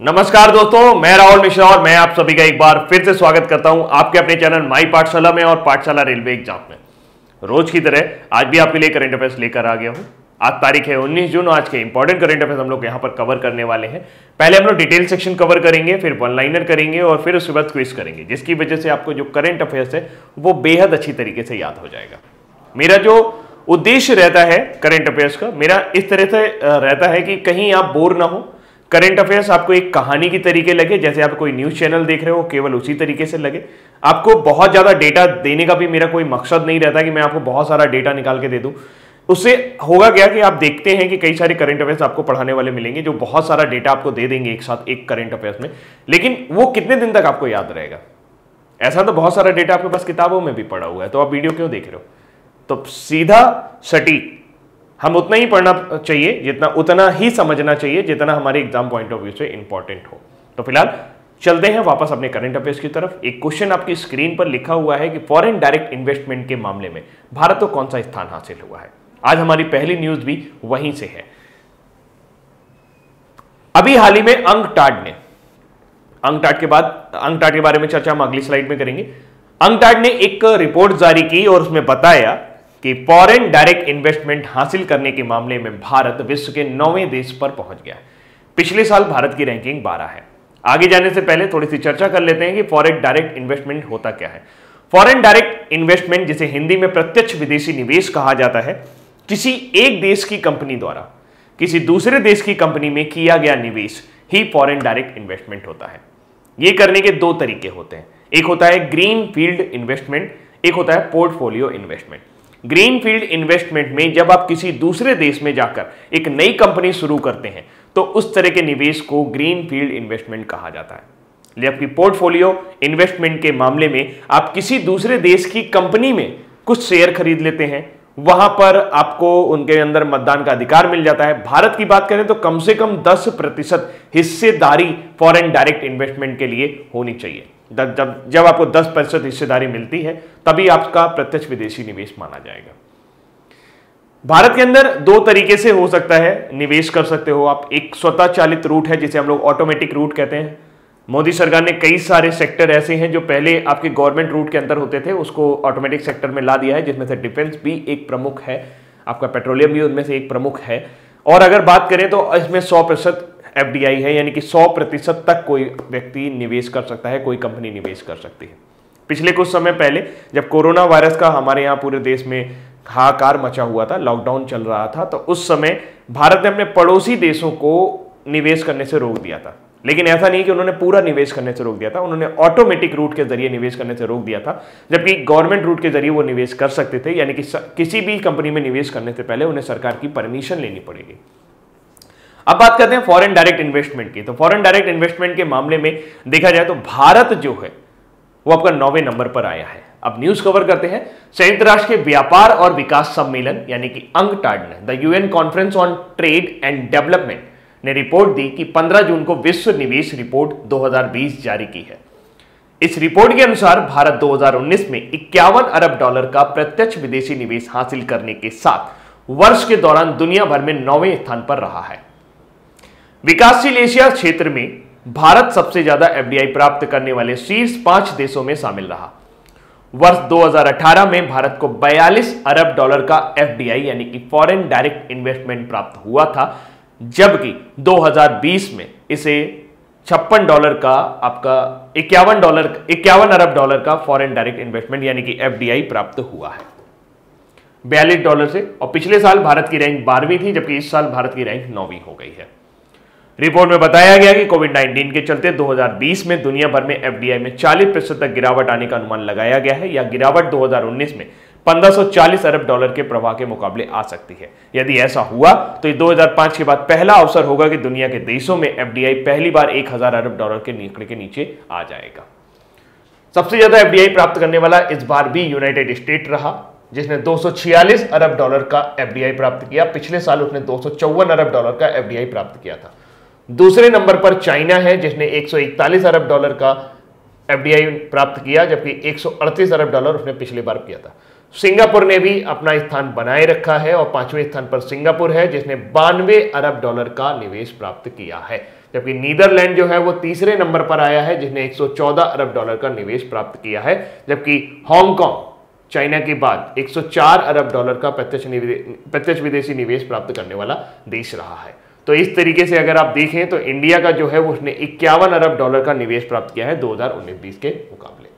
नमस्कार दोस्तों, मैं राहुल मिश्रा और मैं आप सभी का एक बार फिर से स्वागत करता हूँ आपके अपने चैनल माई पाठशाला में और पाठशाला रेलवे एग्ज़ाम में। रोज की तरह, आज भी आपके लिए करंट अफेयर्स लेकर आ गया हूँ। आज तारीख है 19 जून, आज के इंपॉर्टेंट करंट अफेयर्स हम लोग यहाँ पर कवर करने वाले हैं। पहले हम लोग डिटेल सेक्शन कवर करेंगे, फिर वन लाइनर करेंगे और फिर उसके बाद क्विज करेंगे, जिसकी वजह से आपको जो करंट अफेयर्स है, वो बेहद अच्छी तरीके से याद हो जाएगा। मेरा जो उद्देश्य रहता है करंट अफेयर्स का, मेरा इस तरह से रहता है कि कहीं आप बोर ना हो करंट अफेयर्स आपको एक कहानी की तरीके लगे, जैसे आप कोई न्यूज़ चैनल देख रहे हो, केवल उसी तरीके से लगे। आपको बहुत ज़्यादा डेटा देने का भी मेरा कोई मकसद नहीं रहता कि मैं आपको बहुत सारा डेटा निकाल के दे दूँ। उससे होगा क्या कि आप देखते हैं कि कई सारे करंट अफेयर्स आपको पढ़ाने वाले मिलेंगे, जो बहुत सारा डेटा आपको दे देंगे एक साथ, एक करंट अफेयर्स में। लेकिन वो कितने दिन तक आपको याद रहेगा? ऐसा तो बहुत सारा डेटा आपके पास किताबों में भी पड़ा हुआ है तो आप वीडियो क्यों देख रहे हो? तो सीधा सटीक हम उतना ही पढ़ना चाहिए, जितना उतना ही समझना चाहिए, जितना हमारे एग्ज़ाम पॉइंट ऑफ़ व्यू से इंपॉर्टेंट हो। तो फ़िलहाल, चलते हैं वापस अपने करंट अफेयर्स की तरफ़। एक क्वेश्चन आपकी स्क्रीन पर लिखा हुआ है कि फॉरेन डायरेक्ट इन्वेस्टमेंट के मामले में भारत को कौन सा स्थान हासिल हुआ है? आज हमारी पहली न्यूज़ भी वहीं से है। अभी हाल ही में अंक टाड ने अंक टाड के बाद अंक टाड के बारे में चर्चा हम अगली स्लाइड में करेंगे। अंक टाड ने एक रिपोर्ट जारी की और उसमें बताया कि फॉरेन डायरेक्ट इन्वेस्टमेंट हासिल करने के मामले में भारत विश्व के नौवें देश पर पहुँच गया। पिछले साल भारत की रैंकिंग 12 है। आगे जाने से पहले थोड़ी सी चर्चा कर लेते हैं कि फॉरेन डायरेक्ट इन्वेस्टमेंट होता क्या है। फॉरेन डायरेक्ट इन्वेस्टमेंट जिसे हिंदी में प्रत्यक्ष विदेशी निवेश कहा जाता है, किसी एक देश की कंपनी द्वारा, किसी दूसरे देश की कंपनी में किया गया निवेश ही फॉरेन डायरेक्ट इन्वेस्टमेंट होता है। यह करने के दो तरीके होते हैं। एक होता है ग्रीन फ़ील्ड इन्वेस्टमेंट एक होता है portfolio investment green field investment में जब आप किसी दूसरे देश में जाकर एक नई कंपनी शुरू करते हैं तो उस तरह के निवेश को ग्रीन फ़ील्ड इन्वेस्टमेंट कहा जाता है। जबकि पोर्टफोलियो इन्वेस्टमेंट के मामले में आप किसी दूसरे देश की कंपनी में कुछ शेयर खरीद लेते हैं, वहाँ पर आपको उनके अंदर मतदान का अधिकार मिल जाता है। भारत की बात करें तो कम से कम 10 प्रतिशत हिस्सेदारी फॉरेन डायरेक्ट इन्वेस्टमेंट के लिए होनी चाहिए। जब जब आपको 10 प्रतिशत हिस्सेदारी मिलती है, तभी आपका प्रत्यक्ष विदेशी निवेश माना जाएगा। भारत के अंदर दो तरीके से हो सकता है निवेश कर सकते हो आप। एक स्वतः चालित रूट है, जिसे हम लोग ऑटोमेटिक रूट कहते हैं। मोदी सरकार ने कई सारे सेक्टर ऐसे हैं जो पहले आपके गवर्नमेंट रूट के अंदर होते थे, उसको ऑटोमेटिक सेक्टर में ला दिया है, जिसमें से डिफेंस भी एक प्रमुख है। आपका पेट्रोलियम भी उनमें से एक प्रमुख है। और अगर बात करें तो इसमें सौ प्रतिशत एफडीआई है, यानी कि 100 प्रतिशत तक कोई व्यक्ति निवेश कर सकता है, कोई कंपनी निवेश कर सकती है। पिछले कुछ समय पहले, जब कोरोना वायरस का हमारे यहाँ पूरे देश में हाहाकार मचा हुआ था, लॉकडाउन चल रहा था तो उस समय भारत ने अपने पड़ोसी देशों को निवेश करने से रोक दिया था। लेकिन ऐसा नहीं कि उन्होंने पूरा निवेश करने से रोक दिया था, उन्होंने ऑटोमेटिक रूट के ज़रिए निवेश करने से रोक दिया था, जबकि गवर्नमेंट रूट के ज़रिए वो निवेश कर सकते थे, यानी कि किसी भी कंपनी में निवेश करने से पहले उन्हें सरकार की परमिशन लेनी पड़ेगी। अब बात करते हैं फॉरेन डायरेक्ट इन्वेस्टमेंट की। तो फॉरेन डायरेक्ट इन्वेस्टमेंट के मामले में देखा जाए तो भारत जो है, वो आपका नौवे नंबर पर आया है। अब न्यूज़ कवर करते हैं। संयुक्त राष्ट्र के व्यापार और विकास सम्मेलन, यानी कि अंगटाड ने the UN Conference on Trade and Development ने रिपोर्ट दी कि 15 जून को विश्व निवेश रिपोर्ट 2020 जारी की है। इस रिपोर्ट के अनुसार भारत 2019 में इक्यावन अरब डॉलर का प्रत्यक्ष विदेशी निवेश हासिल करने के साथ वर्ष के दौरान दुनिया भर में नौवें स्थान पर रहा है। विकासशील एशिया क्षेत्र में भारत सबसे ज़्यादा एफडीआई प्राप्त करने वाले शीर्ष पाँच देशों में शामिल रहा। वर्ष 2018 में भारत को 42 अरब डॉलर का एफडीआई यानी कि फॉरेन डायरेक्ट इन्वेस्टमेंट प्राप्त हुआ था, जबकि 2020 में इसे छप्पन डॉलर का आपका इक्यावन डॉलर, इक्यावन अरब डॉलर का फॉरेन डायरेक्ट इन्वेस्टमेंट यानी कि एफडीआई प्राप्त हुआ है। बयालीस डॉलर से, और पिछले साल भारत की रैंक बारहवीं थी, जबकि इस साल भारत की रैंक नौवीं हो गई है। रिपोर्ट में बताया गया कि कोविड 19 के चलते 2020 में दुनिया भर में एफडीआई में 40 प्रतिशत तक गिरावट आने का अनुमान लगाया गया है। या गिरावट 2019 में 1540 अरब डॉलर के प्रवाह के मुकाबले आ सकती है। यदि ऐसा हुआ तो 2005 के बाद पहला अवसर होगा कि दुनिया के देशों में एफडीआई पहली बार 1000 अरब डॉलर के निकले के नीचे आ जाएगा। सबसे ज़्यादा एफडीआई प्राप्त करने वाला इस बार भी यूनाइटेड स्टेट रहा, जिसने 246 अरब डॉलर का एफडीआई प्राप्त किया। पिछले साल उसने दो सौ चौवन अरब डॉलर का एफडीआई प्राप्त किया था। दूसरे नंबर पर चाइना है, जिसने 141 अरब डॉलर का एफडीआई प्राप्त किया, जबकि 138 अरब डॉलर उसने पिछली बार किया था। सिंगापुर ने भी अपना स्थान बनाए रखा है और पाँचवें स्थान पर सिंगापुर है, जिसने बानवे अरब डॉलर का निवेश प्राप्त किया है। जबकि नीदरलैंड जो है, वो तीसरे नंबर पर आया है, जिसने 114 अरब डॉलर का निवेश प्राप्त किया है, जबकि हांगकांग, चाइना के बाद 104 अरब डॉलर का प्रत्यक्ष प्रत्यक्ष विदेशी निवेश प्राप्त करने वाला देश रहा है। तो इस तरीके से अगर आप देखें तो इंडिया का जो है वो उसने इक्यावन अरब डॉलर का निवेश प्राप्त किया है 2019-20 के मुकाबले।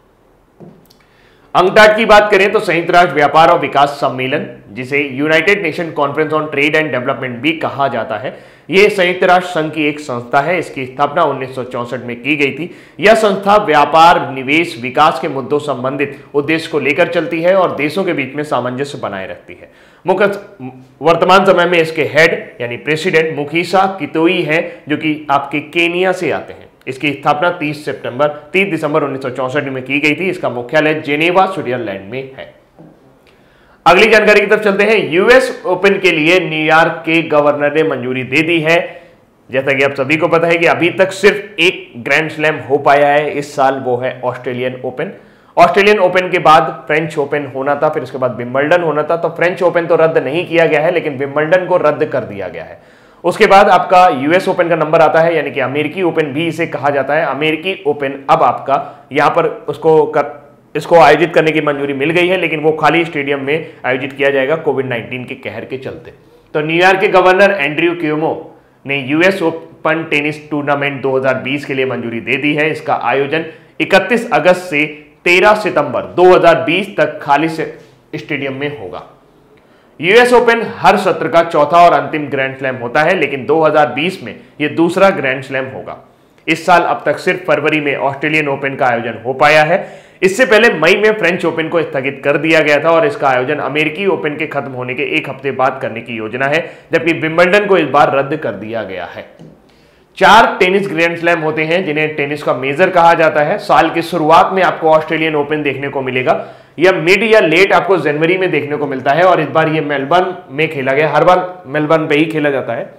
अंकटाट की बात करें तो संयुक्त राष्ट्र व्यापार और विकास सम्मेलन, जिसे United Nation Conference on Trade and Development भी कहा जाता है यह संयुक्त राष्ट्र संघ की एक संस्था है, इसकी स्थापना उन्नीस में की गई थी। यह संस्था व्यापार, निवेश, विकास के मुद्दों संबंधित उद्देश्य को लेकर चलती है और देशों के बीच में सामंजस्य बनाए रखती है। मुख्य वर्तमान समय में इसके हेड यानी प्रेसिडेंट मुखीसा कितोई है, जो कि आपके केनिया से आते हैं। इसकी स्थापना 30 सितंबर 30 दिसंबर उन्नीस में की गई थी। इसका मुख्यालय जेनेवा, स्विट्जरलैंड में है। अगली जानकारी की तरफ़ चलते हैं। यूएस ओपन के लिए न्यूयॉर्क के गवर्नर ने मंजूरी दे दी है। जैसा कि आप सभी को पता है कि अभी तक सिर्फ़ एक ग्रैंड स्लैम हो पाया है। इस साल वो है ऑस्ट्रेलियन ओपन ऑस्ट्रेलियन ओपन के बाद फ्रेंच ओपन होना था फिर उसके बाद विम्बल्डन होना था तो फ्रेंच ओपन तो रद्द नहीं किया गया है लेकिन विम्बल्डन को रद्द कर दिया गया है। उसके बाद आपका यूएस ओपन का नंबर आता है यानी कि अमेरिकी ओपन भी इसे कहा जाता है। अमेरिकी ओपन अब आपका यहाँ पर उसको कर, इसको आयोजित करने की मंजूरी मिल गई है लेकिन वो खाली स्टेडियम में आयोजित किया जाएगा कोविड 19 के कहर के चलते। तो न्यूयॉर्क के गवर्नर एंड्रयू क्यूमो ने यूएस ओपन टेनिस टूर्नामेंट 2020 के लिए मंजूरी दे दी है। इसका आयोजन 31 अगस्त से 13 सितंबर 2020 तक खाली स्टेडियम में होगा। यूएस ओपन हर सत्र का चौथा और अंतिम ग्रैंड स्लैम होता है, लेकिन 2020 में यह दूसरा ग्रैंड स्लैम होगा। इस साल अब तक सिर्फ़ फरवरी में ऑस्ट्रेलियन ओपन का आयोजन हो पाया है। इससे पहले मई में फ्रेंच ओपन को स्थगित कर दिया गया था और इसका आयोजन अमेरिकी ओपन के खत्म होने के एक हफ़्ते बाद करने की योजना है, जबकि विम्बल्डन को इस बार रद्द कर दिया गया है। चार टेनिस ग्रैंड स्लैम होते हैं, जिन्हें टेनिस का मेजर कहा जाता है। साल की शुरुआत में आपको ऑस्ट्रेलियन ओपन देखने को मिलेगा। या मिड या लेट आपको जनवरी में देखने को मिलता है, और इस बार ये मेलबर्न में खेला गया। हर बार मेलबर्न पे ही खेला जाता है।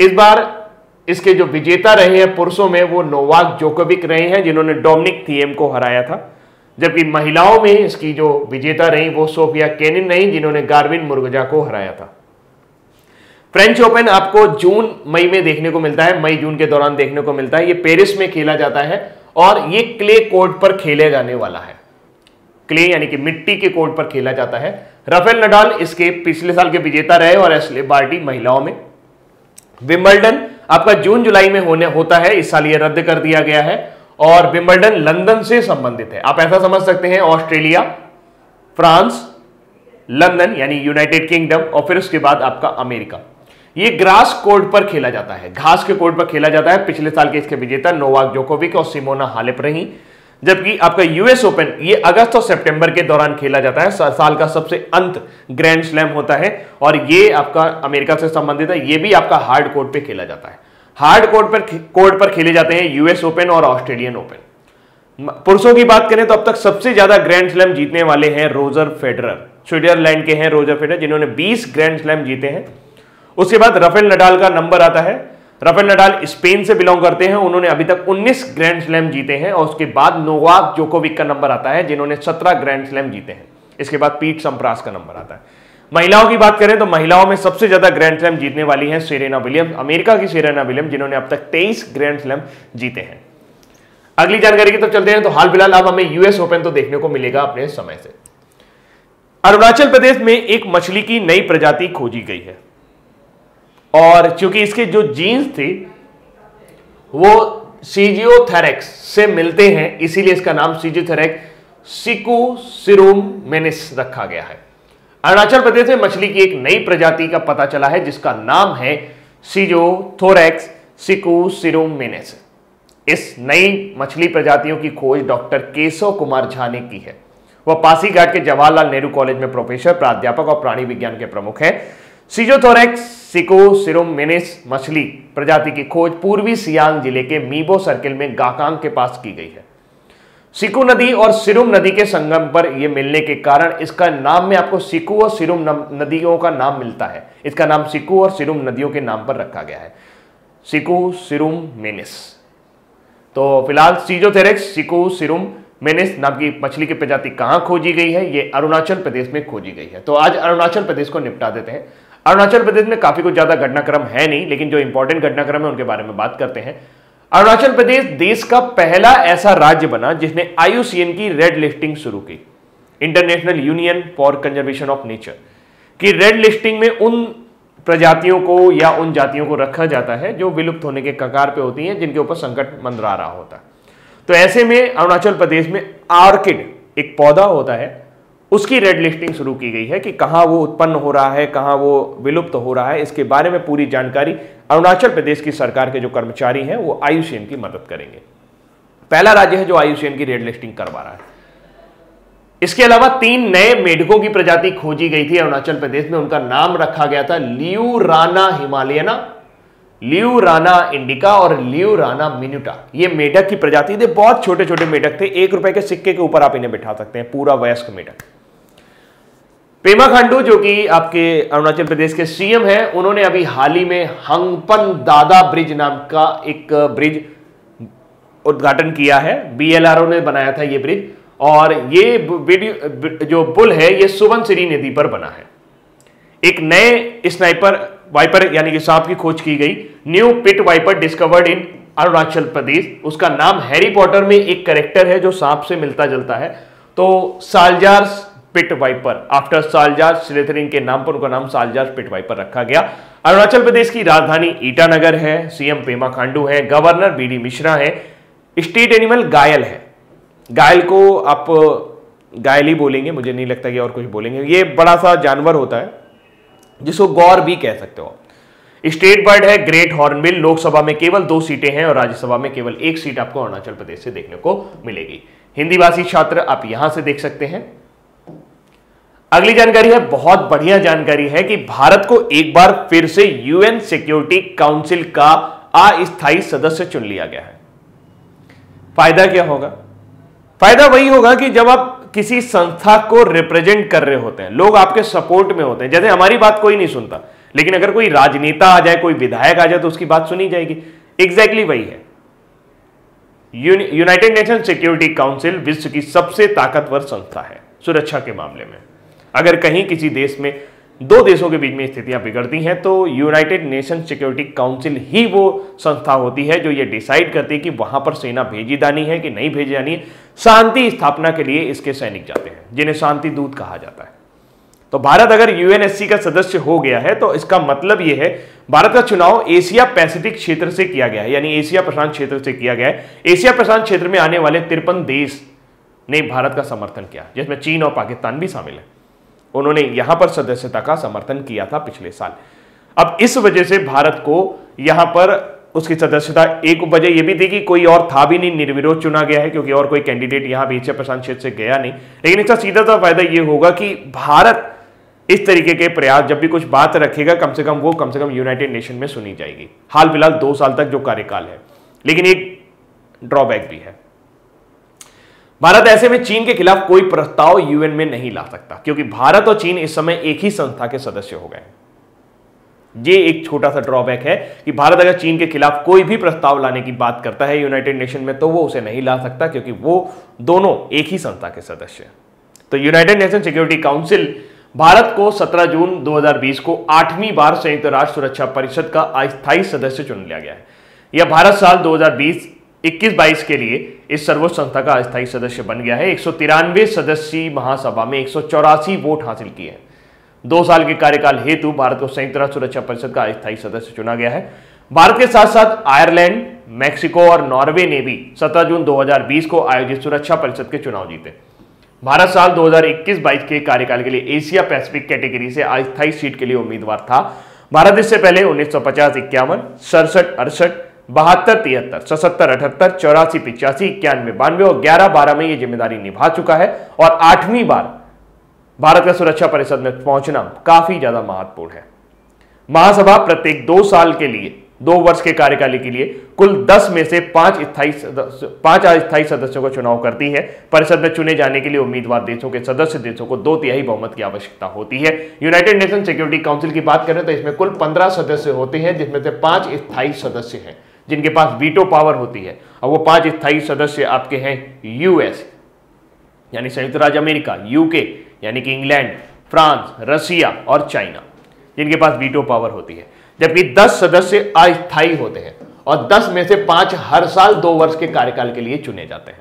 इस बार इसके जो विजेता रहे हैं पुरुषों में, वो नोवाक जोकोविक रहे हैं, जिन्होंने डोमिनिक थियम को हराया था। जबकि महिलाओं में इसकी जो विजेता रही, वो सोफिया केनिन रही, जिन्होंने गार्विन मुर्गजा को हराया था। फ्रेंच ओपन आपको जून, मई में देखने को मिलता है, मई, जून के दौरान देखने को मिलता है। ये पेरिस में खेला जाता है और ये क्ले कोर्ट पर खेले जाने वाला है। क्ले यानी कि मिट्टी के कोर्ट पर खेला जाता है। राफेल नडाल इसके पिछले साल के विजेता रहे और एसले बार्टी महिलाओं में। विम्बल्डन आपका जून, जुलाई में होने, होता है। इस साल ये रद्द कर दिया गया है और विम्बल्डन लंदन से संबंधित है। आप ऐसा समझ सकते हैं, ऑस्ट्रेलिया, फ्रांस लंदन यानी यूनाइटेड किंगडम और फिर उसके बाद आपका अमेरिका। ये ग्रास कोर्ट पर खेला जाता है। घास के कोर्ट पर खेला जाता है। पिछले साल के इसके विजेता नोवाक जोकोविक और सिमोना हालेप रही। जबकि आपका यूएस ओपन, ये अगस्त और सितंबर के दौरान खेला जाता है। साल का सबसे अंत ग्रैंड स्लैम होता है और ये आपका अमेरिका से संबंधित है। ये भी आपका हार्ड कोर्ट पे खेला जाता है। हार्ड कोर्ट पर कोर्ट पर खेले जाते हैं यूएस ओपन और ऑस्ट्रेलियन ओपन। पुरुषों की बात करें तो अब तक सबसे ज़्यादा ग्रैंड स्लैम जीतने वाले हैं रोजर फेडरर। स्विट्जरलैंड के हैं रोजर फेडरर, जिन्होंने 20 ग्रैंड स्लैम जीते हैं। उसके बाद रफेल नडाल का नंबर आता है। रफेल नडाल स्पेन से बिलोंग करते हैं। उन्होंने अभी तक 19 ग्रैंड स्लैम जीते हैं और उसके बाद नोवाक जोकोविक का नंबर आता है, जिन्होंने 17 ग्रैंड स्लैम जीते हैं। इसके बाद पीट संप्रास का नंबर आता है। महिलाओं की बात करें तो महिलाओं में सबसे ज़्यादा ग्रैंड स्लैम जीतने वाली है सेरेना विलियम अमेरिका की सेरेना विलियम जिन्होंने अब तक तेईस ग्रैंड स्लैम जीते हैं। अगली जानकारी की तरफ़ चलते हैं तो हाल फ़िलहाल अब हमें यूएस ओपन तो देखने को मिलेगा अपने समय से। अरुणाचल प्रदेश में एक मछली की नई प्रजाति खोजी गई है। और चूँकि इसके जो जीन्स थी, वो सीजियोथेरेक्स से मिलते हैं, इसीलिए इसका नाम सीजियोथेरेक्स सिकू सिरुम मेनिस रखा गया है। अरुणाचल प्रदेश में मछली की एक नई प्रजाति का पता चला है, जिसका नाम है सीजोथोरेक्स सिकू सिरुम मेनिस इस नई मछली प्रजातियों की खोज डॉक्टर केशव कुमार झा ने की है। वह पासीघाट के जवाहरलाल नेहरू कॉलेज में प्रोफेसर, प्राध्यापक और प्राणी विज्ञान के प्रमुख हैं। सीजोथोरेक्स सिकोसिरोमिनिस मछली प्रजाति की खोज पूर्वी सियांग ज़िले के मीबो सर्किल में गाकांग के पास की गई है। सिकु नदी और सिरुम नदी के संगम पर यह मिलने के कारण इसका नाम में आपको सिकु और सिरुम नदियों का नाम मिलता है। इसका नाम सिकु और सिरुम नदियों के नाम पर रखा गया है। सिकु सिरुम मेनिस तो फ़िलहाल सीजोथेरेक्स सिकु सिरुम मेनिस नाम की मछली की प्रजाति कहाँ खोजी गई है? ये अरुणाचल प्रदेश में खोजी गई है। तो आज अरुणाचल प्रदेश को निपटा देते हैं। अरुणाचल प्रदेश में काफ़ी कुछ ज़्यादा घटनाक्रम है नहीं, लेकिन जो इंपॉर्टेंट घटनाक्रम है उनके बारे में बात करते हैं। अरुणाचल प्रदेश देश का पहला ऐसा राज्य बना जिसने आईयूसीएन की रेड लिस्टिंग शुरू की। International Union for Conservation of Nature की रेड लिस्टिंग में उन प्रजातियों को या उन जातियों को रखा जाता है जो विलुप्त होने के कगार पे होती हैं, जिनके ऊपर संकट मंदरा रहा होता। है तो ऐसे में अरुणाचल प्रदेश में आर्किड एक पौधा होता है उसकी रेड लिस्टिंग शुरू की गई है कि कहाँ वो उत्पन्न हो रहा है, कहाँ वो विलुप्त हो रहा है, इसके बारे में पूरी जानकारी अरुणाचल प्रदेश की सरकार के जो कर्मचारी हैं, वो आयुषेन की मदद करेंगे। पहला राज्य है जो आयुषेन की रेड लिस्टिंग करवा रहा है। इसके अलावा तीन नए मेढकों की प्रजाति खोजी गई थी अरुणाचल प्रदेश में, उनका नाम रखा गया था Liurana himalayana, Liurana indica और लियू राना मिन्यूटा। ये मेढक की प्रजाति थे बहुत छोटे छोटे मेढक थे, एक रुपए के सिक्के के ऊपर आप इन्हें बिठा सकते हैं, पूरा वयस्क मेढक। पेमा खांडू, जो कि आपके अरुणाचल प्रदेश के सीएम हैं, उन्होंने अभी हाल ही में हंगपन दादा ब्रिज नाम का एक ब्रिज उद्घाटन किया है। बीएलआरओ ने बनाया था ये ब्रिज, और ये जो पुल है, ये सुबनसिरी नदी पर बना है। एक नए स्नाइपर वाइपर, यानी कि सांप की खोज की गई। New pit viper discovered in Arunachal Pradesh. उसका नाम हैरी पॉटर में एक करेक्टर है, जो सांप से मिलता जुलता है। तो सालजार पिट वाइपर। आफ्टर सालजार स्लेथरिन के नाम पर, उनका नाम सालजार पिट वाइपर रखा गया। अरुणाचल प्रदेश की राजधानी ईटानगर है, सीएम पेमा खांडू है, गवर्नर बी डी मिश्रा है स्टेट एनिमल गायल है। गायल को आप गायल ही बोलेंगे, मुझे नहीं लगता कि और कुछ बोलेंगे। ये बड़ा सा जानवर होता है, जिसको गौर भी कह सकते हो स्टेट बर्ड है, ग्रेट हॉर्नबिल, लोकसभा में केवल दो सीटें हैं और राज्यसभा में केवल एक सीट आपको अरुणाचल प्रदेश से देखने को मिलेगी। हिंदी भाषी छात्र आप यहाँ से देख सकते हैं। अगली जानकारी है, बहुत बढ़िया जानकारी है कि भारत को एक बार फिर से यूएन सिक्योरिटी काउंसिल का अस्थायी सदस्य चुन लिया गया है। फ़ायदा क्या होगा? फ़ायदा वही होगा कि जब आप किसी संस्था को रिप्रेजेंट कर रहे होते हैं, लोग आपके सपोर्ट में होते हैं, जैसे हमारी बात कोई नहीं सुनता, लेकिन अगर कोई राजनेता आ जाए, कोई विधायक आ जाए तो उसकी बात सुनी जाएगी। एग्जैक्टली exactly वही है। यूनाइटेड नेशन सिक्योरिटी काउंसिल विश्व की सबसे ताकतवर संस्था है सुरक्षा के मामले में। अगर कहीं किसी देश में दो देशों के बीच में स्थितियाँ बिगड़ती हैं तो यूनाइटेड नेशन सिक्योरिटी काउंसिल ही वो संस्था होती है जो ये डिसाइड करती है कि वहाँ पर सेना भेजी जानी है कि नहीं भेजी जानी है। शांति स्थापना के लिए इसके सैनिक जाते हैं, जिन्हें शांति दूत कहा जाता है। तो भारत अगर यूएनएससी का सदस्य हो गया है तो इसका मतलब यह है, भारत का चुनाव एशिया पैसिफिक क्षेत्र से किया गया है, यानी एशिया प्रशांत क्षेत्र से किया गया है। एशिया प्रशांत क्षेत्र में आने वाले तिरपन देश ने भारत का समर्थन किया, जिसमें चीन और पाकिस्तान भी शामिल है। उन्होंने यहाँ पर सदस्यता का समर्थन किया था पिछले साल। अब इस वजह से भारत को यहाँ पर उसकी सदस्यता एक वजह यह भी थी कि कोई और था भी नहीं, निर्विरोध चुना गया है, क्योंकि और कोई कैंडिडेट यहाँ भी प्रशांत क्षेत्र से गया नहीं। लेकिन इसका सीधा सा फ़ायदा यह होगा कि भारत इस तरीके के प्रयास, जब भी कुछ बात रखेगा, कम से कम वो कम से कम यूनाइटेड नेशन में सुनी जाएगी। हाल फ़िलहाल दो साल तक जो कार्यकाल है, लेकिन एक ड्रॉबैक भी है। भारत ऐसे में चीन के खिलाफ कोई प्रस्ताव यूएन में नहीं ला सकता, क्योंकि भारत और चीन इस समय एक ही संस्था के सदस्य हो गए ये एक छोटा सा ड्रॉबैक है कि भारत अगर चीन के खिलाफ कोई भी प्रस्ताव लाने की बात करता है यूनाइटेड नेशन में तो वो उसे नहीं ला सकता, क्योंकि वो दोनों एक ही संस्था के सदस्य तो United Nation Security Council Bharat को 17 जून 2020 को आठवीं बार संयुक्त राष्ट्र सुरक्षा परिषद का अस्थायी सदस्य चुन लिया गया है। यह भारत साल 2020 21-22 के लिए इस सर्वोच्च संस्था का अस्थायी सदस्य बन गया है। एक सदस्यीय महासभा में एक वोट हासिल किए हैं। दो साल के कार्यकाल हेतु भारत को संयुक्त राष्ट्र सुरक्षा परिषद का अस्थायी सदस्य चुना गया है। भारत के साथ साथ आयरलैंड, मैक्सिको और नॉर्वे ने भी 17 जून 2020 को आयोजित सुरक्षा परिषद के चुनाव जीते। भारत साल 2021-22 के कार्यकाल के लिए एशिया पैसिफिक कैटेगरी से अस्थायी सीट के लिए उम्मीदवार था। भारत इससे पहले उन्नीस सौ पचास इक्यावन, सड़सठ, अड़सठ बहत्तर, तिहत्तर, सतहत्तर, अठहत्तर, चौरासी, पिचासी, इक्यानवे, बानवे और ग्यारह बारह में यह ज़िम्मेदारी निभा चुका है और आठवीं बार भारत का सुरक्षा परिषद में पहुँचना काफ़ी ज़्यादा महत्वपूर्ण है। महासभा प्रत्येक दो साल के लिए, दो वर्ष के कार्यकाल के लिए कुल दस में से पाँच स्थायी पाँच अस्थायी सदस्यों का चुनाव करती है। परिषद में चुने जाने के लिए उम्मीदवार देशों के सदस्य देशों को दो तिहाई बहुमत की आवश्यकता होती है। यूनाइटेड नेशन सिक्योरिटी काउंसिल की बात करें तो इसमें कुल पंद्रह सदस्य होते हैं, जिसमें से पाँच स्थायी सदस्य हैं। जिनके पास वीटो पावर होती है। और वो पाँच स्थायी सदस्य आपके हैं यूएस यानी संयुक्त राज्य अमेरिका यूके यानी कि इंग्लैंड, फ्रांस, रसिया और चाइना, जिनके पास वीटो पावर होती है। जबकि 10 सदस्य अस्थायी होते हैं और 10 में से पाँच हर साल दो वर्ष के कार्यकाल के लिए चुने जाते हैं।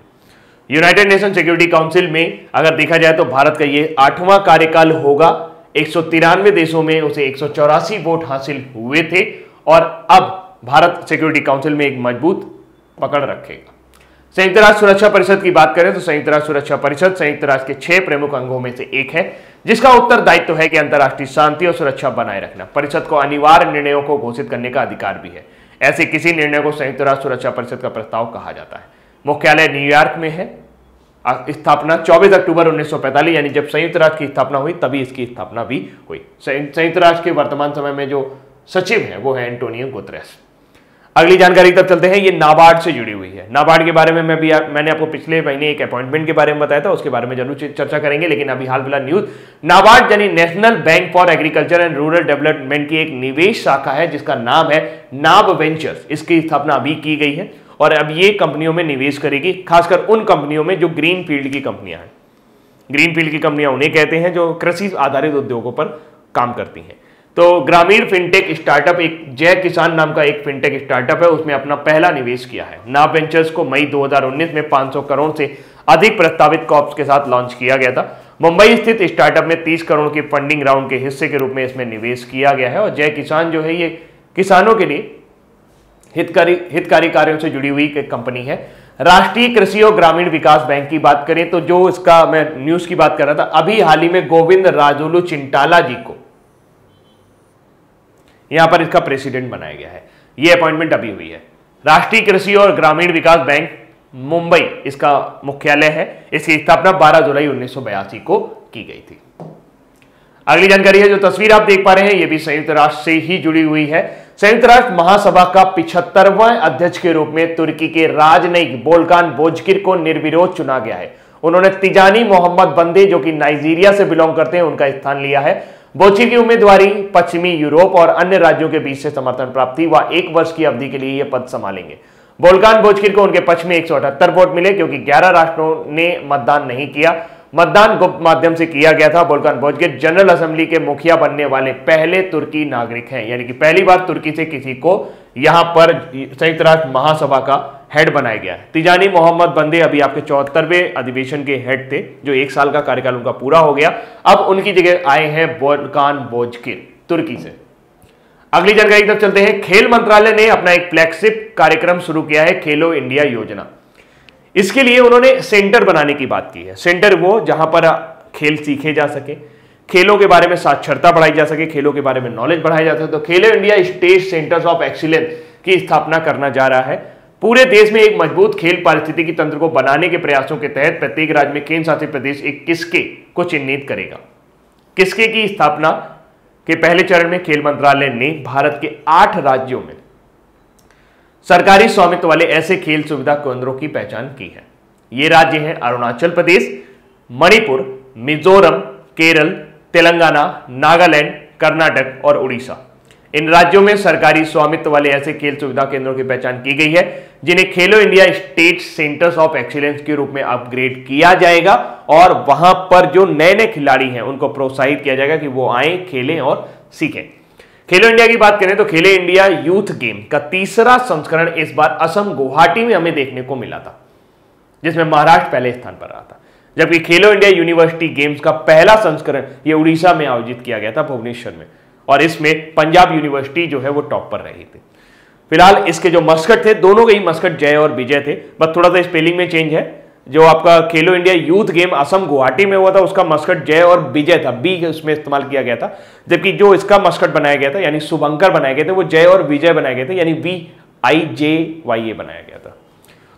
यूनाइटेड नेशन सिक्योरिटी काउंसिल में अगर देखा जाए तो भारत का ये आठवां कार्यकाल होगा। एक सौ तिरानवे देशों में उसे एक सौ चौरासी वोट हासिल हुए थे और अब भारत सिक्योरिटी काउंसिल में एक मज़बूत पकड़ रखेगा संयुक्त राष्ट्र सुरक्षा परिषद की बात करें तो संयुक्त राष्ट्र सुरक्षा परिषद संयुक्त राष्ट्र के छह प्रमुख अंगों में से एक है, जिसका उत्तर उत्तरदायित्व है कि अंतर्राष्ट्रीय शांति और सुरक्षा बनाए रखना। परिषद को अनिवार्य निर्णयों को घोषित करने का अधिकार भी है। ऐसे किसी निर्णय को संयुक्त राष्ट्र सुरक्षा परिषद का प्रस्ताव कहा जाता है। मुख्यालय न्यूयॉर्क में है। स्थापना 24 अक्टूबर 1945 यानी जब संयुक्त राष्ट्र की स्थापना हुई, तभी इसकी स्थापना भी हुई। संयुक्त राष्ट्र के वर्तमान समय में जो सचिव है, वो है एंटोनियो गुतरेस अगली जानकारी तब चलते हैं। ये नाबार्ड से जुड़ी हुई है। नाबार्ड के बारे में मैं भी आ, मैंने आपको पिछले महीने एक अपॉइंटमेंट के बारे में बताया था उसके बारे में ज़रूर चर्चा करेंगे लेकिन अभी हाल फ़िलहाल न्यूज़। नाबार्ड यानी National Bank for Agriculture and Rural Development की एक निवेश शाखा है जिसका नाम है नाब वेंचर्स। इसकी स्थापना अभी की गई है और अब ये कंपनियों में निवेश करेगी खासकर उन कंपनियों में जो ग्रीन फ़ील्ड की कंपनियाँ हैं। ग्रीन फ़ील्ड की कंपनियाँ उन्हें कहते हैं जो कृषि आधारित उद्योगों पर काम करती हैं। तो ग्रामीण फिनटेक स्टार्टअप एक जय किसान नाम का एक फिनटेक स्टार्टअप है, उसमें अपना पहला निवेश किया है। नाव वेंचर्स को मई 2019 में 500 करोड़ से अधिक प्रस्तावित कॉप्स के साथ लॉन्च किया गया था। मुंबई स्थित स्टार्टअप में 30 करोड़ के फंडिंग राउंड के हिस्से के रूप में इसमें निवेश किया गया है और जय किसान जो है, ये किसानों के लिए हितकारी हितकारी कार्यों से जुड़ी हुई एक कंपनी है। राष्ट्रीय कृषि और ग्रामीण विकास बैंक की बात करें तो जो इसका मैं न्यूज़ की बात कर रहा था, अभी हाल ही में गोविंद राजोलू चिंटाला जी को यहाँ पर इसका प्रेसिडेंट बनाया गया है। यह अपॉइंटमेंट अभी हुई है। राष्ट्रीय कृषि और ग्रामीण विकास बैंक, मुंबई, इसका मुख्यालय है। इसकी स्थापना 12 जुलाई उन्नीस सौ बयासी को की गई थी। अगली जानकारी है जो तस्वीर आप देख पा रहे हैं यह भी संयुक्त राष्ट्र से ही जुड़ी हुई है। संयुक्त राष्ट्र महासभा का पिछहत्तरवां अध्यक्ष के रूप में तुर्की के राजनयिक बोलकान बोजकिर को निर्विरोध चुना गया है। उन्होंने तिजानी मोहम्मद बंदे, जो कि नाइजीरिया से बिलोंग करते हैं, उनका स्थान लिया है। बोची की उम्मीदवारी, पश्चिमी यूरोप और अन्य राज्यों के बीच से समर्थन प्राप्त वह एक वर्ष की अवधि के लिए यह पद संभालेंगे। बोलकान बोचकिर को उनके पक्ष में एक सौ अठहत्तर वोट मिले क्योंकि 11 राष्ट्रों ने मतदान नहीं किया। मतदान गुप्त माध्यम से किया गया था। बोलकान बोचकिर जनरल असेंबली के मुखिया बनने वाले पहले तुर्की नागरिक हैं। यानी कि पहली बार तुर्की से किसी को यहाँ पर संयुक्त राष्ट्र महासभा का हेड बनाया गया। तिजानी मोहम्मद बंदे अभी आपके चौहत्तरवें अधिवेशन के हेड थे, जो एक साल का कार्यकाल उनका पूरा हो गया। अब उनकी जगह आए हैं बोलकान बोजकिर, तुर्की से। अगली जानकारी तरफ़ चलते हैं। खेल मंत्रालय ने अपना एक फ्लैगशिप कार्यक्रम शुरू किया है, खेलो इंडिया योजना। इसके लिए उन्होंने सेंटर बनाने की बात की है। सेंटर वो जहाँ पर खेल सीखे जा सके, खेलों के बारे में साक्षरता बढ़ाई जा सके, खेलों के बारे में नॉलेज बढ़ाई जा सके। तो Khelo India State Centres of Excellence की स्थापना करना जा रहा है। पूरे देश में एक मज़बूत खेल पारिस्थितिकी तंत्र को बनाने के प्रयासों के तहत प्रत्येक राज्य में केंद्र शासित प्रदेश एक किसके को चिन्हित करेगा? किसके की स्थापना के पहले चरण में खेल मंत्रालय ने भारत के आठ राज्यों में सरकारी स्वामित्व वाले ऐसे खेल सुविधा केंद्रों की पहचान की है। ये राज्य हैं अरुणाचल प्रदेश, मणिपुर, मिजोरम, केरल, तेलंगाना, नागालैंड, कर्नाटक और उड़ीसा। इन राज्यों में सरकारी स्वामित्व वाले ऐसे खेल सुविधा केंद्रों की पहचान की गई है, जिन्हें Khelo India State Centres of Excellence के रूप में अपग्रेड किया जाएगा और वहाँ पर जो नए नए खिलाड़ी हैं, उनको प्रोत्साहित किया जाएगा कि वो आए, खेलें और सीखें। खेलो इंडिया की बात करें तो खेलो इंडिया यूथ गेम का तीसरा संस्करण इस बार असम गुवाहाटी में हमें देखने को मिला था, जिसमें महाराष्ट्र पहले स्थान पर रहा था। जबकि खेलो इंडिया यूनिवर्सिटी गेम्स का पहला संस्करण यह उड़ीसा में आयोजित किया गया था, भुवनेश्वर में। और इसमें पंजाब यूनिवर्सिटी जो है वो टॉप पर रही थी। फ़िलहाल इसके जो मस्कट थे, दोनों के ही मस्कट जय और विजय थे। बस थोड़ा सा स्पेलिंग में चेंज है। जो आपका Khelo India Youth Game Assam Guwahati में हुआ था, उसका मस्कट जय और विजय था। बी उसमें इस्तेमाल किया गया था। जबकि जो इसका मस्कट बनाया गया था, यानी शुभंकर बनाए गए थे, वो जय और विजय बनाए गए थे, यानी वी आई जे वाई ए बनाया गया था।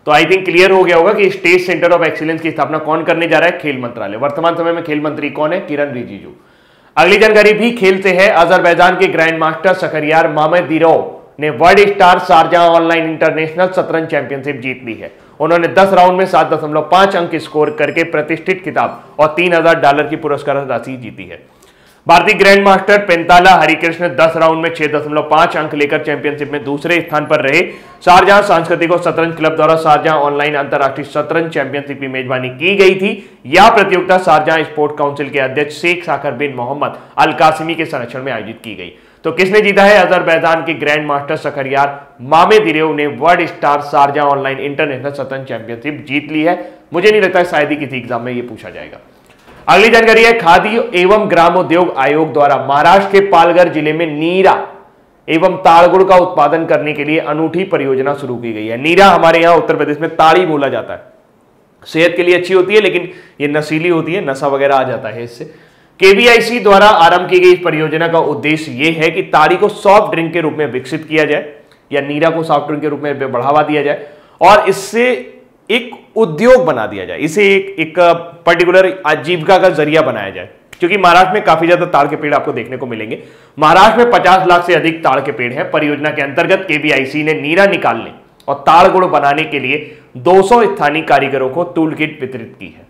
तो आई थिंक क्लियर हो गया होगा कि स्टेट सेंटर ऑफ़ एक्सीलेंस की स्थापना कौन करने जा रहा है? खेल मंत्रालय। वर्तमान समय में खेल मंत्री कौन है? किरण रिजिजू। अगली जानकारी भी खेल से है। अजरबैजान के ग्रैंड मास्टर सखरियार मामद दिरो ने World Star Sharjah Online International शतरंज चैंपियनशिप जीत ली है। उन्होंने 10 राउंड में 7.5 अंक स्कोर करके प्रतिष्ठित किताब और 3000 डॉलर की पुरस्कार राशि जीती है। भारतीय grand master Pentala Harikrishna 10 round में 6.5 अंक लेकर चैंपियनशिप में दूसरे स्थान पर रहे। शारजहां सांस्कृतिक और शतरंज क्लब द्वारा शारजहां ऑनलाइन अंतरराष्ट्रीय शतरंज चैंपियनशिप की मेजबानी की गई थी। यह प्रतियोगिता शारजहां स्पोर्ट काउंसिल के अध्यक्ष शेख साखर बिन मोहम्मद अल कासिमी के संरक्षण में आयोजित की गई। तो किसने जीता है? अजरबैजान के ग्रैंड मास्टर सखरियार मामे दिरेव ने World Star Sharjah Online International शतरंज चैंपियनशिप जीत ली है। मुझे नहीं लगता शायद ही किसी एग्ज़ाम में ये पूछा जाएगा। अगली जानकारी है, खादी एवं ग्रामोद्योग आयोग द्वारा महाराष्ट्र के पालघर ज़िले में नीरा एवं ताड़गुड़ का उत्पादन करने के लिए अनूठी परियोजना शुरू की गई है। नीरा हमारे यहाँ उत्तर प्रदेश में ताड़ी बोला जाता है। सेहत के लिए अच्छी होती है, लेकिन ये नशीली होती है, नशा वगैरह आ जाता है इससे। केवीआईसी द्वारा आरंभ की गई परियोजना का उद्देश्य यह है कि ताड़ी को सॉफ्ट ड्रिंक के रूप में विकसित किया जाए या नीरा को सॉफ्ट ड्रिंक के रूप में बढ़ावा दिया जाए। और इससे एक उद्योग बना दिया जाए, इसे एक एक पर्टिकुलर आजीविका का ज़रिया बनाया जाए। क्योंकि महाराष्ट्र में काफ़ी ज़्यादा ताड़ के पेड़ आपको देखने को मिलेंगे। महाराष्ट्र में 50 लाख से अधिक ताड़ के पेड़ हैं। परियोजना के अंतर्गत केवीआईसी ने नीरा निकालने और ताड़ गुड़ बनाने के लिए 200 स्थानीय कारीगरों को टूल किट वितरित की है।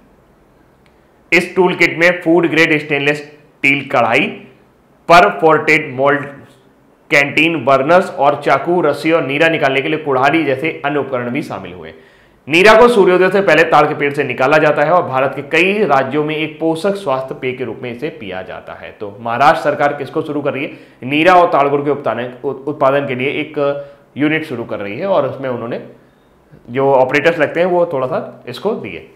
इस टूल किट में फ़ूड ग्रेड स्टेनलेस स्टील कढ़ाई पर फोर्टेड मोल्ड कैंटीन बर्नर्स और चाकू, रस्सी और नीरा निकालने के लिए कुढ़ारी जैसे अन्य उपकरण भी शामिल हुए। नीरा को सूर्योदय से पहले ताड़ के पेड़ से निकाला जाता है और भारत के कई राज्यों में एक पोषक स्वास्थ्य पेय के रूप में इसे पिया जाता है। तो महाराष्ट्र सरकार किसको शुरू कर रही है? नीरा और ताड़गुड़ के उत्पादन के लिए एक यूनिट शुरू कर रही है और उसमें उन्होंने जो ऑपरेटर्स लगते हैं वो थोड़ा सा इसको दिए।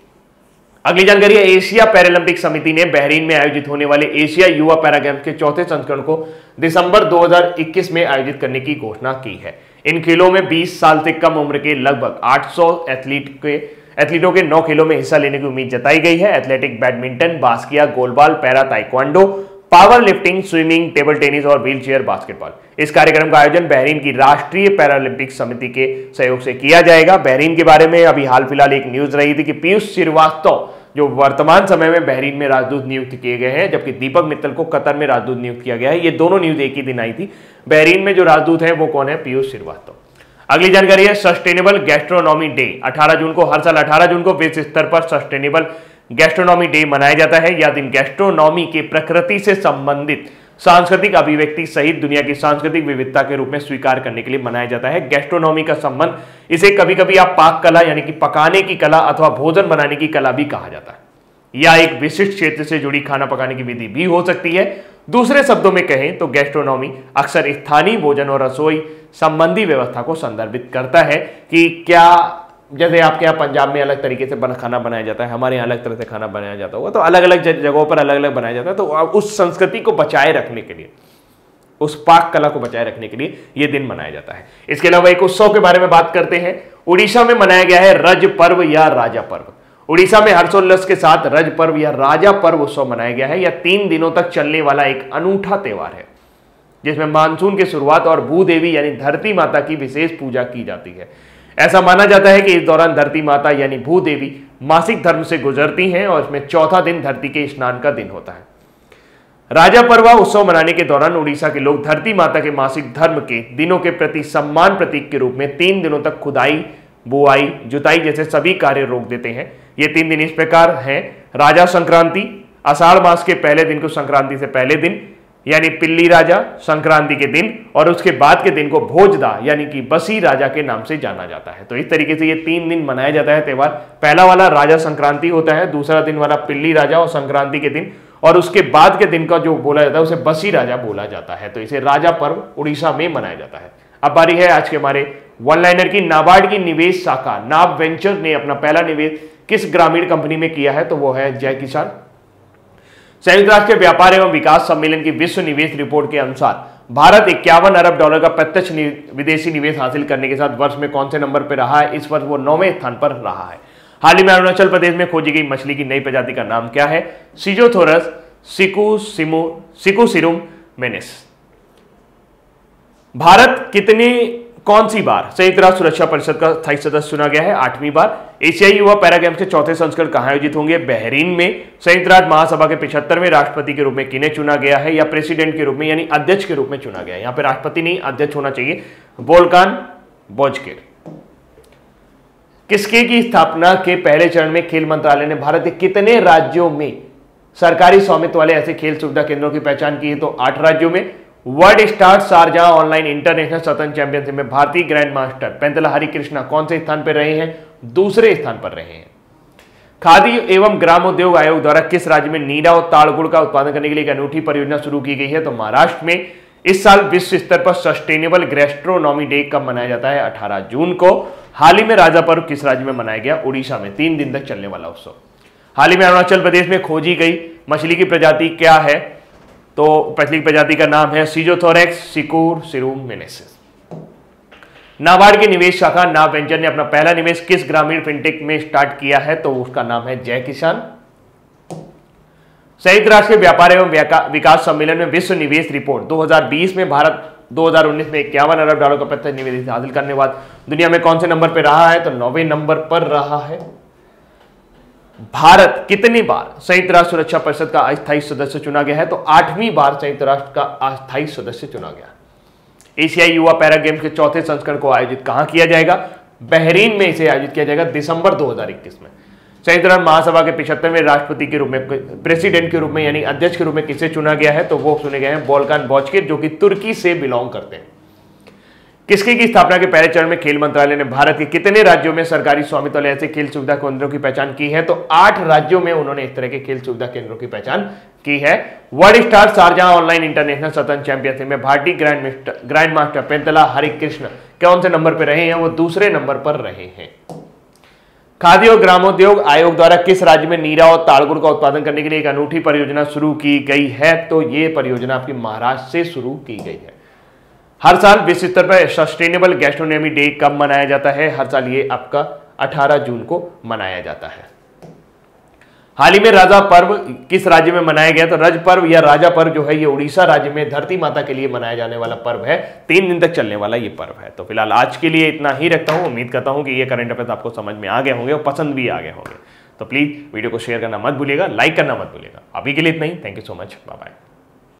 अगली जानकारी है, एशिया पैरालंपिक समिति ने बहरीन में आयोजित होने वाले एशिया युवा पैरा गेम्स के चौथे संस्करण को दिसंबर 2021 में आयोजित करने की घोषणा की है। इन खेलों में 20 साल से कम उम्र के लगभग 800 एथलीट के, एथलीटों के नौ खेलों में हिस्सा लेने की उम्मीद जताई गई है। Athletic badminton, बास्किया, goalball, para, taekwondo, power lifting, swimming, table tennis और व्हील चेयर बास्केटबॉल। इस कार्यक्रम का आयोजन बहरीन की राष्ट्रीय पैरालंपिक समिति के सहयोग से किया जाएगा। बहरीन के बारे में अभी हाल फ़िलहाल एक न्यूज़ रही थी कि पीयूष श्रीवास्तव जो वर्तमान समय में बहरीन में राजदूत नियुक्त किए गए हैं, जबकि दीपक मित्तल को कतर में राजदूत नियुक्त किया गया है। ये दोनों न्यूज़ एक ही दिन आई थी। बहरीन में जो राजदूत है, वो कौन है? पीयूष श्रीवास्तव। अगली जानकारी है, सस्टेनेबल गैस्ट्रोनॉमी डे। 18 जून को, हर साल 18 जून को विश्व स्तर पर सस्टेनेबल गैस्ट्रोनॉमी डे मनाया जाता है। या दिन गैस्ट्रोनॉमी के प्रकृति से संबंधित सांस्कृतिक अभिव्यक्ति सहित दुनिया की सांस्कृतिक विविधता के रूप में स्वीकार करने के लिए मनाया जाता है। गैस्ट्रोनॉमी का संबंध, इसे कभी कभी आप पाक कला यानी कि पकाने की कला अथवा भोजन बनाने की कला भी कहा जाता है। या एक विशिष्ट क्षेत्र से जुड़ी खाना पकाने की विधि भी हो सकती है। दूसरे शब्दों में कहें तो गैस्ट्रोनॉमी अक्सर स्थानीय भोजन और रसोई संबंधी व्यवस्था को संदर्भित करता है कि क्या जैसे आपके यहाँ पंजाब में अलग तरीके से बना, खाना बनाया जाता है, हमारे यहाँ अलग तरह से खाना बनाया जाता होगा तो अलग अलग जगहों पर अलग अलग बनाया जाता है तो उस संस्कृति को बचाए रखने के लिए, उस पाक कला को बचाए रखने के लिए यह दिन मनाया जाता है। इसके अलावा एक उत्सव के बारे में बात करते हैं, उड़ीसा में मनाया गया है रज पर्व या राजा पर्व। उड़ीसा में हर्षोल्लास के साथ रज पर्व या राजा पर्व उत्सव मनाया गया है, यह तीन दिनों तक चलने वाला एक अनूठा त्यौहार है, जिसमें मानसून की शुरुआत और भूदेवी यानी धरती माता की विशेष पूजा की जाती है। ऐसा माना जाता है कि इस दौरान धरती माता यानी भूदेवी मासिक धर्म से गुजरती हैं और इसमें चौथा दिन धरती के स्नान का दिन होता है। राजा पर्वा उत्सव मनाने के दौरान उड़ीसा के लोग धरती माता के मासिक धर्म के दिनों के प्रति सम्मान प्रतीक के रूप में तीन दिनों तक खुदाई, बुआई, जुताई जैसे सभी कार्य रोक देते हैं। ये तीन दिन इस प्रकार हैं। राजा संक्रांति, आषाढ़ मास के पहले दिन को संक्रांति से पहले दिन यानी पिल्ली राजा संक्रांति के दिन और उसके बाद के दिन को भोजदा, यानी कि बसी राजा के नाम से जाना जाता है। तो इस तरीके से ये तीन दिन मनाया जाता है त्यौहार। पहला वाला राजा संक्रांति होता है, दूसरा दिन वाला पिल्ली राजा और संक्रांति के दिन। और उसके बाद के दिन का जो बोला जाता है, उसे बसी राजा बोला जाता है। तो इसे राजा पर्व उड़ीसा में मनाया जाता है। अब बारी है आज के हमारे वन लाइनर की, नाबार्ड की निवेश शाखा, नाब वेंचर ने अपना पहला निवेश किस ग्रामीण कंपनी में किया है? तो वो है जय किसान। संयुक्त राष्ट्र के व्यापार एवं विकास सम्मेलन की विश्व निवेश रिपोर्ट के अनुसार, भारत इक्यावन अरब डॉलर का प्रत्यक्ष विदेशी निवेश हासिल करने के साथ वर्ष में कौन से नंबर पर रहा है, इस वर्ष वो नौवें स्थान पर रहा है। हाल ही में अरुणाचल प्रदेश में खोजी गई मछली की नई प्रजाति का नाम क्या है? सिजोथोरस, सिकू, सिमु, सिकू मेनेस। भारत कितने कौन सी बार? संयुक्त राष्ट्र सुरक्षा परिषद का स्थायी सदस्य चुना गया है, आठवीं बार। एशियाई युवा पैरा गेम्स के चौथे संस्करण कहाँ आयोजित होंगे? बहरीन में। संयुक्त राष्ट्र महासभा के पिछहत्तरवें राष्ट्रपति के रूप में किन्हें चुना गया है या प्रेसिडेंट के रूप में, यानी अध्यक्ष के रूप में चुना गया है? यहाँ पर राष्ट्रपति नहीं, अध्यक्ष होना चाहिए। बोलकान बोजकेर। किसके की स्थापना के पहले चरण में खेल मंत्रालय ने भारत के कितने राज्यों में सरकारी स्वामित्व वाले ऐसे खेल सुविधा केंद्रों की पहचान की है? तो आठ राज्यों में। World Star Sharjah Online International स्वतंत्र चैंपियनशिप में भारतीय ग्रैंड मास्टर पेंतला हरि कृष्णा कौन से स्थान पर रहे हैं? दूसरे स्थान पर रहे हैं। खादी एवं ग्रामोद्योग आयोग द्वारा किस राज्य में नीरा और ताड़गुड़ का उत्पादन करने के लिए एक अनूठी परियोजना शुरू की गई है? तो महाराष्ट्र में इस साल विश्व स्तर पर सस्टेनेबल ग्रेस्ट्रोनॉमी डे कब मनाया जाता है? 18 जून को। हाल ही में राजा पर्व किस राज्य में मनाया गया? उड़ीसा में। तीन दिन तक चलने वाला उत्सव। हाल ही में अरुणाचल प्रदेश में खोजी गई मछली की प्रजाति क्या है? तो मछली प्रजाति का नाम है सीजोथोरेक्स, सिकुर, सिरूम, मेनेसिस। नाबार्ड की निवेश शाखा नाव वेंचर ने अपना पहला निवेश किस ग्रामीण फिनटेक में स्टार्ट किया है? तो उसका नाम है जय किसान। संयुक्त राष्ट्र के व्यापार एवं विकास सम्मेलन में विश्व निवेश रिपोर्ट। 2020 में भारत 2019 में इक्यावन अरब डॉलर का प्रत्यक्ष निवेश हासिल करने के बाद दुनिया में कौन से नंबर पर रहा है? तो नौवे नंबर पर रहा है। भारत कितनी बार संयुक्त राष्ट्र सुरक्षा परिषद का अस्थायी सदस्य चुना गया है? तो आठवीं बार संयुक्त राष्ट्र का अस्थायी सदस्य चुना गया। एशियाई युवा पैरा गेम्स के चौथे संस्करण को आयोजित कहाँ किया जाएगा? बहरीन में इसे आयोजित किया जाएगा दिसंबर 2021 में। संयुक्त राष्ट्र महासभा के पिछहत्तरवें राष्ट्रपति के रूप में, प्रेसिडेंट के रूप में, यानी अध्यक्ष के रूप में किसे चुना गया है? तो वो चुने गए हैं बोलकान बॉचकिर जो कि तुर्की से बिलोंग करते हैं। किसकी की स्थापना के पहले चरण में खेल मंत्रालय ने भारत के कितने राज्यों में सरकारी स्वामित्व वाले ऐसे खेल सुविधा केंद्रों की पहचान की है? तो आठ राज्यों में उन्होंने इस तरह के खेल सुविधा केंद्रों की पहचान की है। World Star Sharjah Online International स्वतंत्र चैंपियनशिप में भारतीय grand grand master Pentala Harikrishna कौन से नंबर पर रहे हैं? वो दूसरे नंबर पर रहे हैं। खादी और ग्रामोद्योग आयोग द्वारा किस राज्य में नीरा और ताड़गुड़ का उत्पादन करने के लिए एक अनूठी परियोजना शुरू की गई है? तो ये परियोजना आपकी महाराष्ट्र से शुरू की गई है। हर साल विश्व स्तर पर सस्टेनेबल गैस्ट्रोनॉमी डे कब मनाया जाता है? हर साल ये आपका 18 जून को मनाया जाता है। हाल ही में राजा पर्व किस राज्य में मनाया गया? तो रज पर्व या राजा पर्व जो है, ये उड़ीसा राज्य में धरती माता के लिए मनाया जाने वाला पर्व है। तीन दिन तक चलने वाला ये पर्व है। तो फ़िलहाल आज के लिए इतना ही रखता हूँ। उम्मीद करता हूँ कि ये करंट अफेयर आपको समझ में आ गए होंगे और पसंद भी आ गए होंगे। तो प्लीज़ वीडियो को शेयर करना मत भूलिएगा लाइक करना मत भूलिएगा। अभी के लिए इतना ही। Thank you so much bye bye